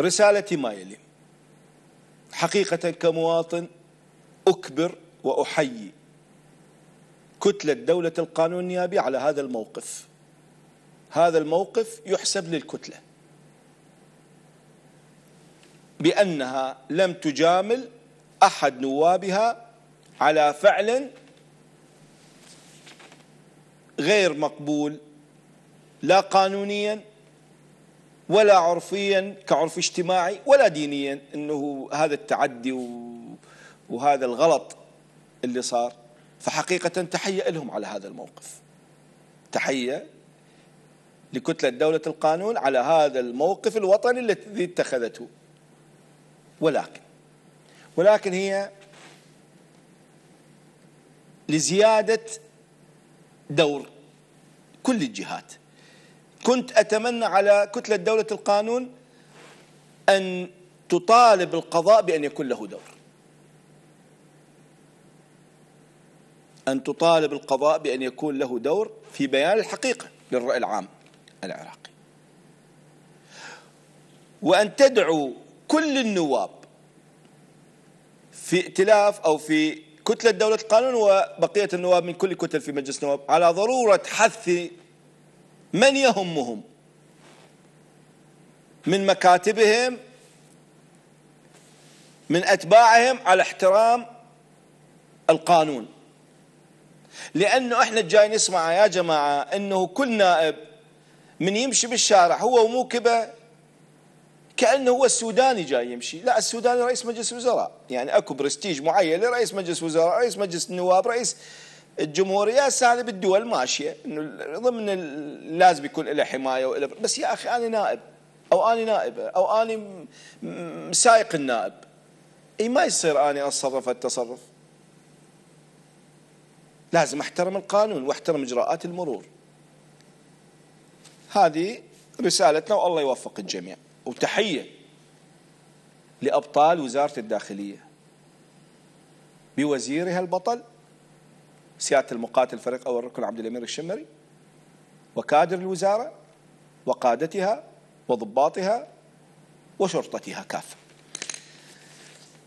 رسالتي ما يلي. حقيقة كمواطن أكبر وأحيي كتلة دولة القانون النيابي على هذا الموقف. هذا الموقف يحسب للكتلة بأنها لم تجامل أحد نوابها على فعل غير مقبول لا قانونيا ولا عرفيا كعرف اجتماعي ولا دينيا إنه هذا التعدي وهذا الغلط اللي صار. فحقيقة تحية لهم على هذا الموقف. تحية لكتلة دولة القانون على هذا الموقف الوطني الذي اتخذته. ولكن ولكن هي لزيادة دور كل الجهات. كنت أتمنى على كتلة دولة القانون أن تطالب القضاء بأن يكون له دور. أن تطالب القضاء بأن يكون له دور في بيان الحقيقة للرأي العام العراقي. وأن تدعو كل النواب في ائتلاف أو في كتلة دولة القانون وبقية النواب من كل كتل في مجلس النواب على ضرورة حث من يهمهم؟ من مكاتبهم؟ من أتباعهم؟ على احترام القانون. لأنه إحنا جاي نسمع يا جماعة أنه كل نائب من يمشي بالشارع هو وموكبه كأنه هو السوداني جاي يمشي. لا السوداني رئيس مجلس وزراء يعني أكو برستيج معين لرئيس مجلس وزراء رئيس مجلس النواب رئيس الجمهورية هذه بالدول ماشية إنه ضمن لازم يكون له حماية وله بس يا أخي أنا نائب أو أنا نائبة أو أنا سايق النائب. إي ما يصير أنا أتصرف التصرف. لازم أحترم القانون وأحترم إجراءات المرور. هذه رسالتنا والله يوفق الجميع. وتحية لأبطال وزارة الداخلية. بوزيرها البطل سيادة المقاتل فريق أول ركن عبد الأمير الشمري وكادر الوزارة وقادتها وضباطها وشرطتها كافة.